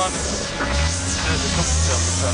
ます。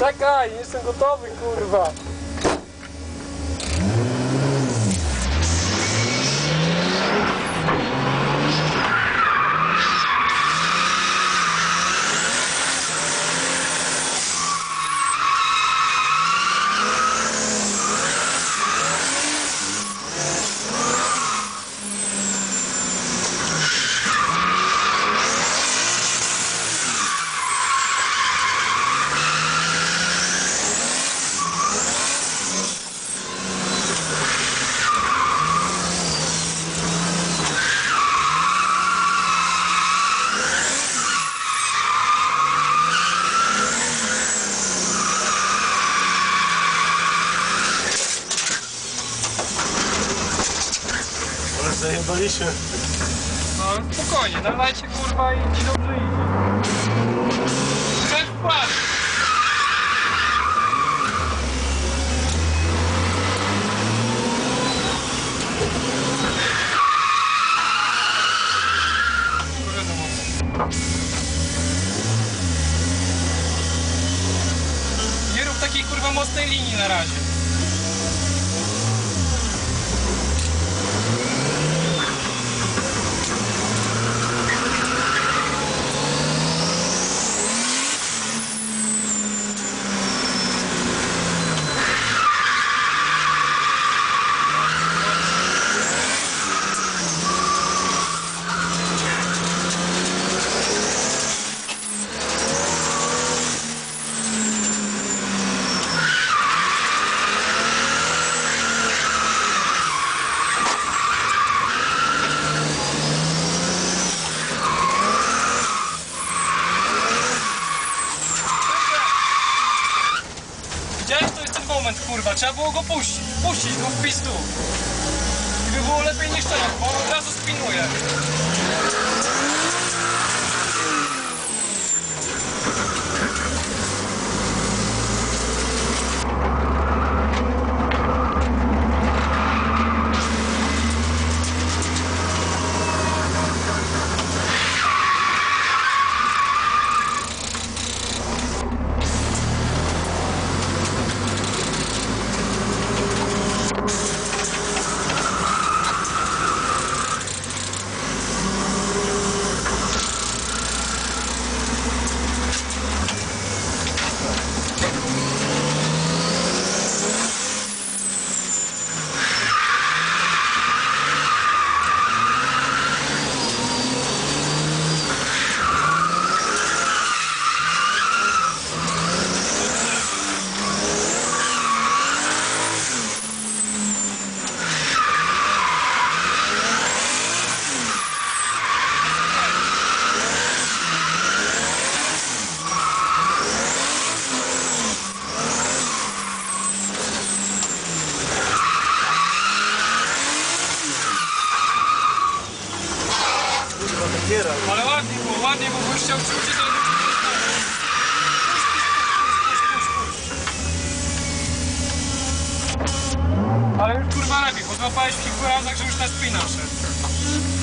Czekaj, jestem gotowy, kurwa. Ale zajebaliśmy. No spokojnie, dawajcie kurwa i, i dobrze idzie. Mocno. Nie rób takiej kurwa mocnej linii na razie. Widziałeś, to jest ten moment, kurwa, trzeba było go puścić, puścić go w pistu. I by było lepiej niż teraz, bo on od razu spinuje. Na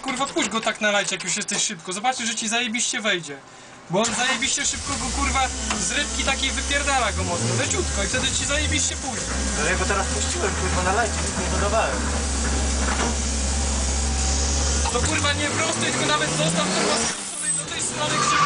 kurwa puść go tak na lajcie, jak już jesteś szybko. Zobaczysz, że ci zajebiście wejdzie. Bo on zajebiście szybko go kurwa z rybki takiej wypierdala go mocno, leciutko i wtedy ci zajebiście pójdzie. No ja go teraz puściłem, kurwa, na lajcie, nic nie dodawałem. To kurwa nie prostuj, tylko nawet zostaw kurwa skrócony do tej strony, gdzie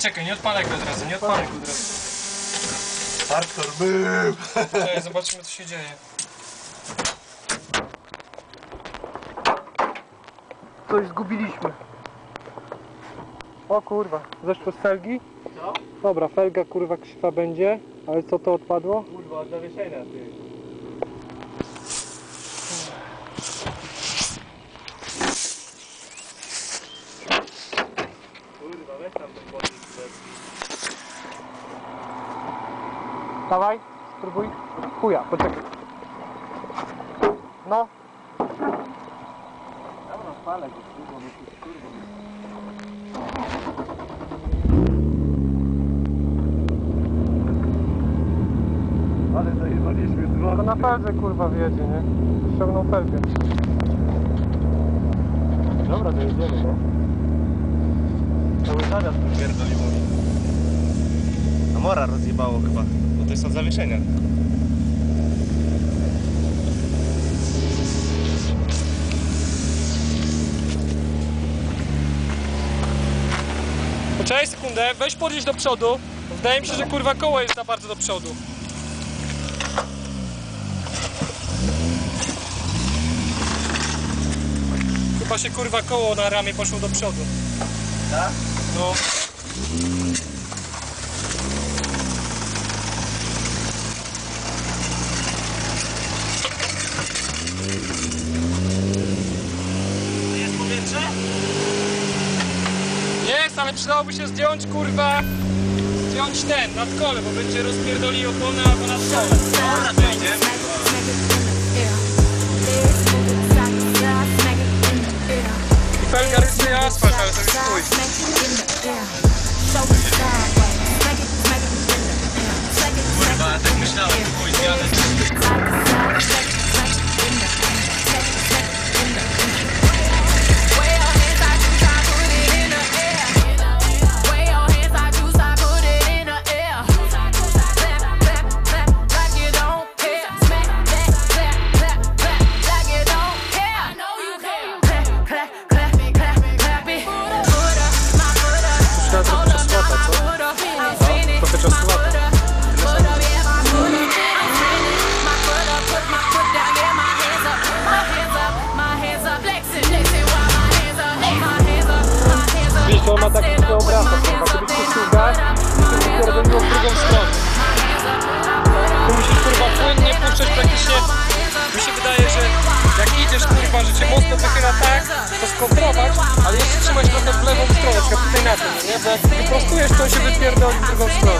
Czekaj, nie odpalaj go od razu, nie odpalaj go od razu. Hardcore był! Czekaj, zobaczymy co się dzieje. Coś zgubiliśmy. O kurwa, zeszło z felgi? Co? Dobra, felga kurwa krzywa będzie, ale co to odpadło? Kurwa, od zawieszenia, ty. Kurwa, weź tam ten podnik Dawaj, spróbuj. Chuja, poczekaj. No, Dobra, palę go, kurwa, kurwa. Ale zajebaliśmy dwa. to na feldze kurwa wjedzie, nie? Ściągnął felgę. Dobra, to jedziemy, no. Cały zawias tu pierdoliło. A mora rozjebało chyba. Bo to jest od zawieszenia. Poczekaj sekundę, weź podjedź do przodu. Wydaje mi się, że kurwa koło jest za bardzo do przodu. Chyba się kurwa koło na ramię poszło do przodu. Tak? No. Jest powietrze? Jest, ale przydałoby się zdjąć kurwa. Zdjąć ten, nad kole, bo będzie rozpierdoli opony albo nad kole. Dobra, to idzie. I pełnia rysuje asfalt, ale to jest chuj. Widzisz, to ma taki obraza, kurwa, to byś się to wypierdoliło w drugą stronę. Tu musisz kurwa płynnie puszczać praktycznie. Mi się wydaje, to on się wypierdoli w drugą stronę.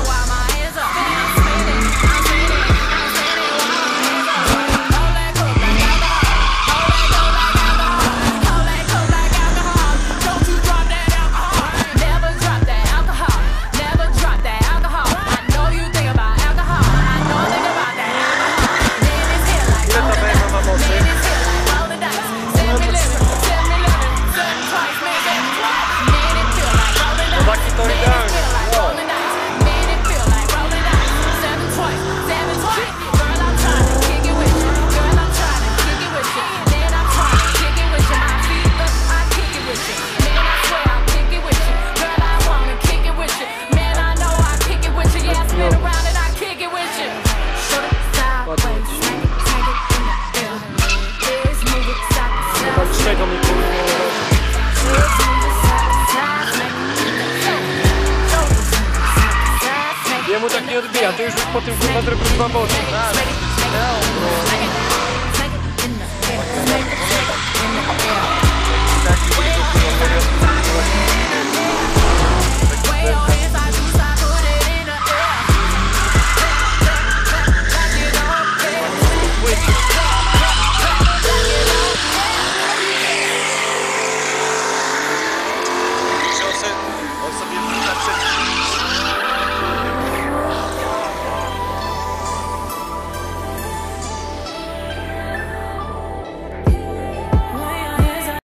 Nie odbija, to już po tym kurwa drogu dwa boty.